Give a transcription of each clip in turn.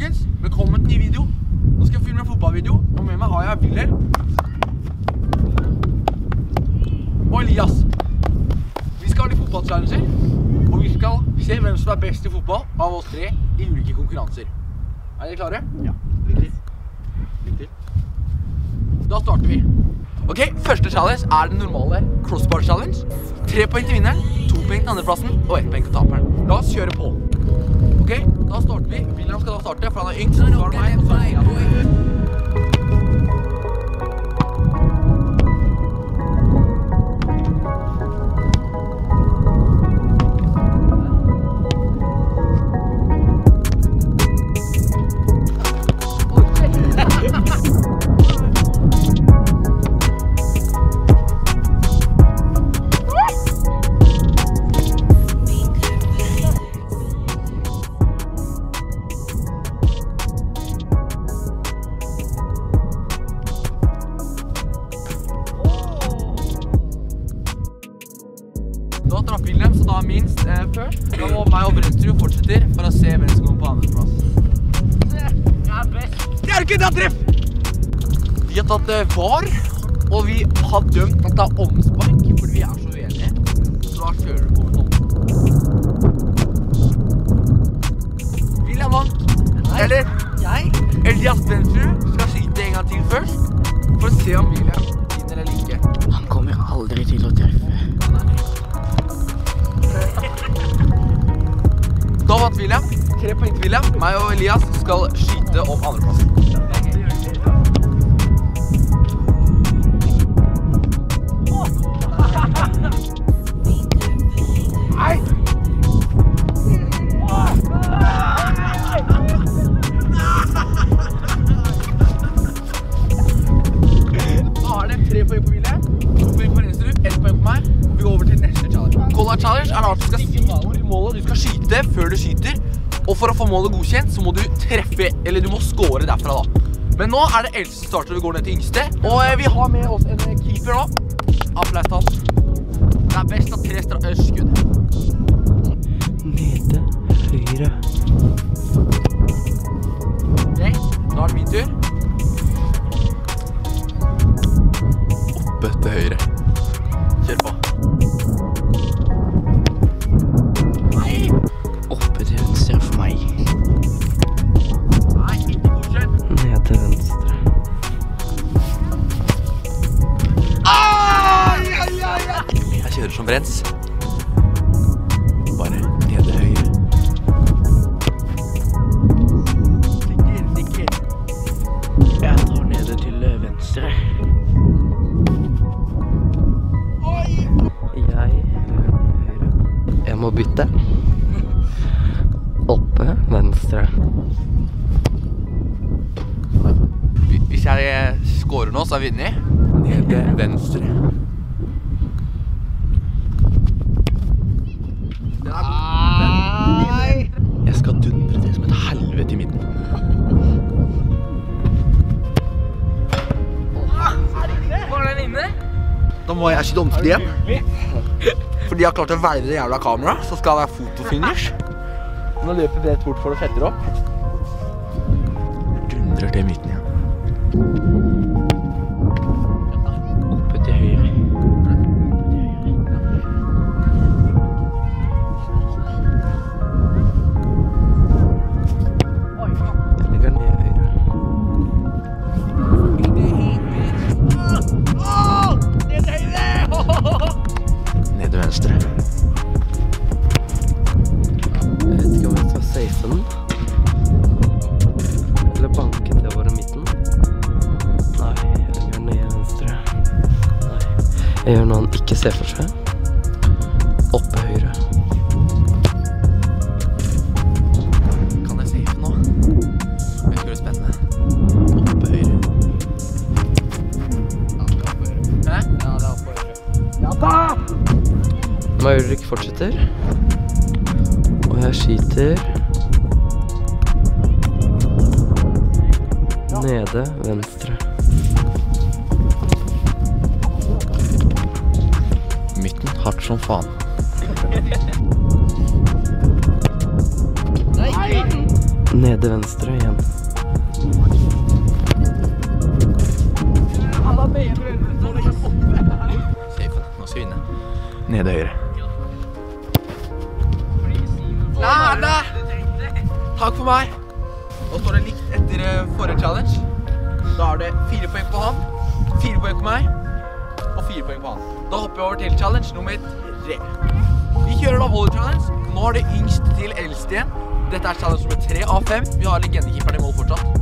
folkens. Velkommen til ny video. Nå skal jeg filme en fotballvideo, og med meg har jeg Wilhelm. Og Elias. Vi skal ha litt fotballchallenger, og vi skal se hvem som er best i fotball av oss tre i ulike konkurranser. Er dere klare? Ja. Lykke til. Da starter vi. Ok, Første challenge er den normale crossbar challenge. Tre poeng til vinneren, to poeng til andreplassen og ett poeng til taperen. La oss kjøre på. Ok, da starter vi. William skal da starte, for han er yngst. Så er det meg, og så er det eh. Da må meg og Brentrud fortsetter for å se hvem som kommer på andreplass. Det er ikke det treff! Vi har tatt eh, VAR, og vi har dømt at det er omspark fordi vi er så uenige. Så da kjører du på med noen. Vil jeg vant. Eller Jeg? Elias Brentrud skal skyte en gang til først, for å se om William vinner eller ikke. Han kommer aldri til å treffe. Da vant William. Tre poeng til William. Meg og Elias skal skyte om andreplassen. For å få målet godkjent, så må du treffe, eller du må score derfra da. Men nå er det eldste starter, vi går ned til yngste. Og eh, vi har med oss en eh, keeper nå. Applaus til han. Det er best av tre eh, skudd. Nede, høyre. Brens. Bare nede høyre. Sikker, sikker. Jeg tar nede til venstre. Jeg høyre. Jeg må bytte. Oppe, venstre. Hvis jeg scorer nå, så er jeg vunnet. Nede venstre. Da må jeg skyte omstrid igjen. Fordi jeg har klart å hvelve det jævla kameraet, så skal det være fotofinish. Nå løper vi rett bort for å sette det opp. Dundrer til midten igjen. Jeg gjør noe han ikke ser for seg. Oppe høyre. Kan jeg safe nå? Jeg tror det er spennende. Oppe høyre. Hæ? Ja, det er oppe høyre. Ja da! Maurik fortsetter. Og jeg skyter Nede venstre. Hardt som faen. Nede venstre igjen. Nå skal vi vinne. Nede høyre. Nei. Takk for meg. Nå står det likt etter eh, forrige challenge. Da er det fire poeng på han, fire poeng på meg fire poeng på han. Da hopper vi over til challenge nummer tre. Vi kjører da volley challenge. Nå er det yngst til eldst igjen. Dette er challenge nummer tre av fem. Vi har legendekeeperen i mål fortsatt.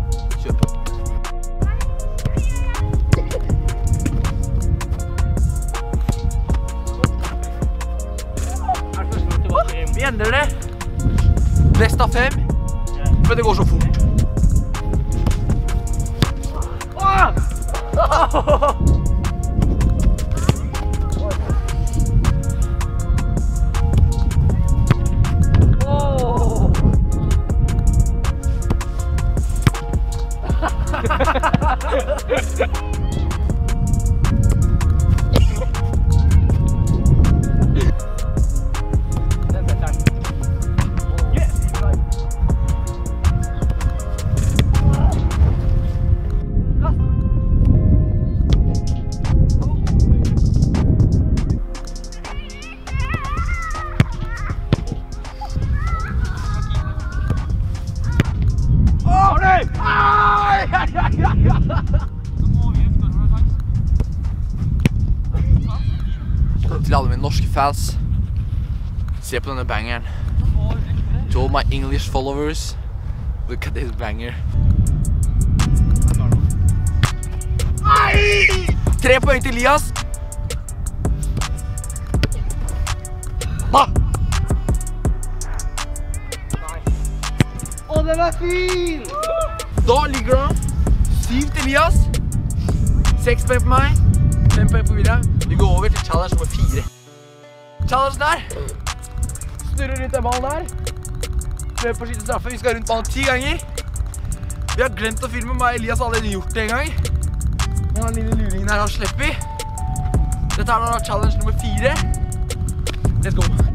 Fans. Se på denne bangeren. To all my English followers. Look at this banger. Tre poeng til Elias. Å, den er fin! Da ligger det. Syv til Elias. Seks poeng på meg. Fem poeng på William. Vi går over til challenge nummer fire. Challenge der. Snurrer rundt den ballen der. Prøver på å skyte straffe. Vi skal rundt ballen ti ganger. Vi har glemt å filme meg Elias har allerede gjort det en gang. Men den lille luringen her har vi. Dette er da challenge nummer fire. Let's go.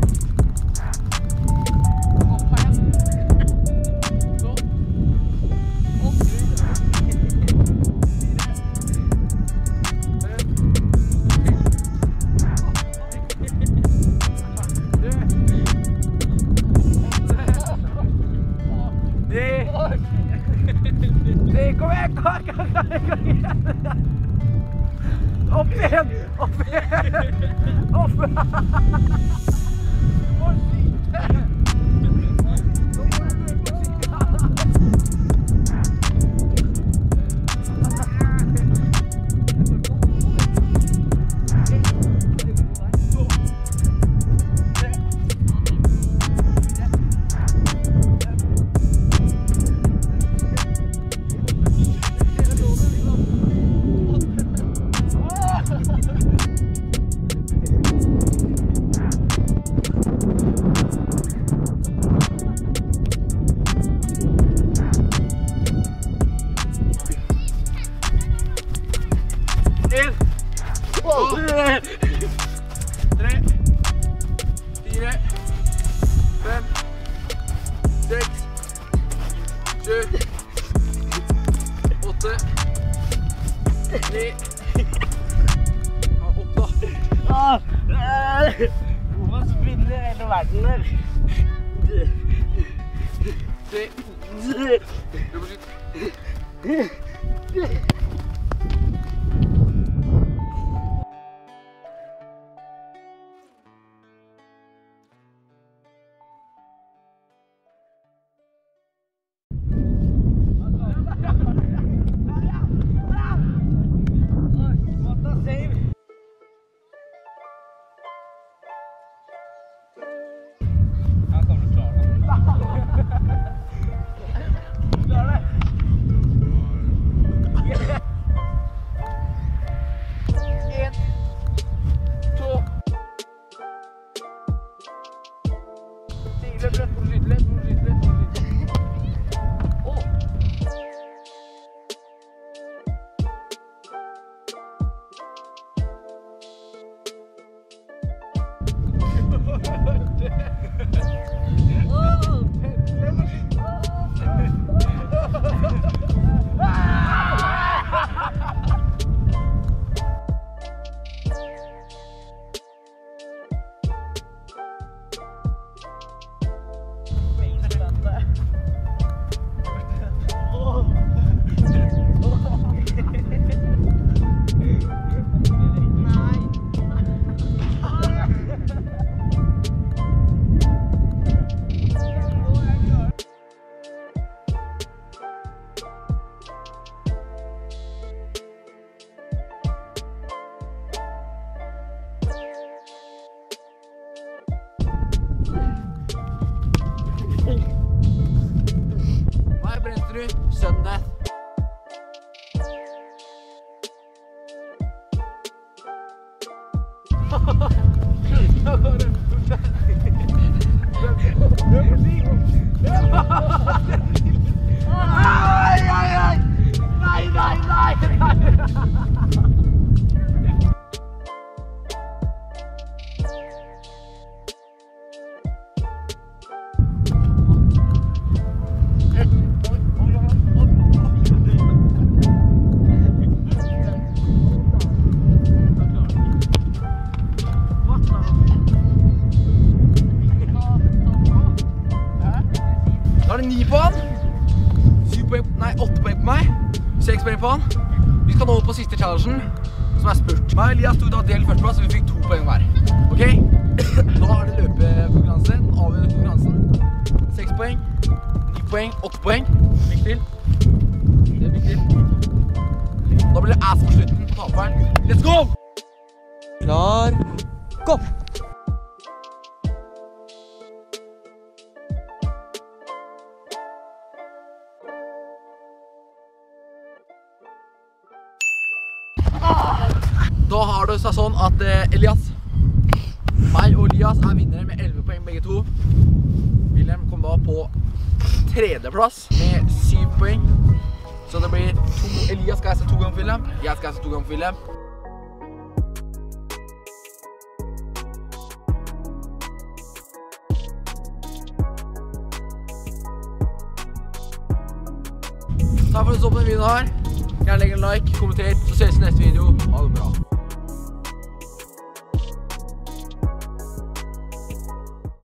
Seks, sju, åtte, ni Opp, da. Hvorfor spinner hele verden her? Tre. Løp 네. 오. through, sudden. Åtte poeng på meg. Seks poeng på han. Vi skal nå på siste challengen, som er spurt. Meg og Elias tok da delt førsteplass, og vi fikk to poeng hver. Ok? Nå er det løpekonkurranse. Den avgjørende konkurransen. Seks poeng, ni poeng, åtte poeng. Lykke til. Det blir til. Da blir det ass på slutten taperen. Let's go! Klar, gå! Seg sånn at eh, Elias Meg og Elias er vinnere med 11 poeng begge to. Wilhelm kom da på tredjeplass med 7 poeng. Så det blir to Elias skal reise to ganger for Wilhelm. Jeg skal reise to ganger for Wilhelm. Takk for at du så på denne videoen her. Gjerne legg en like, kommenter, så ses vi i neste video. Ha det bra.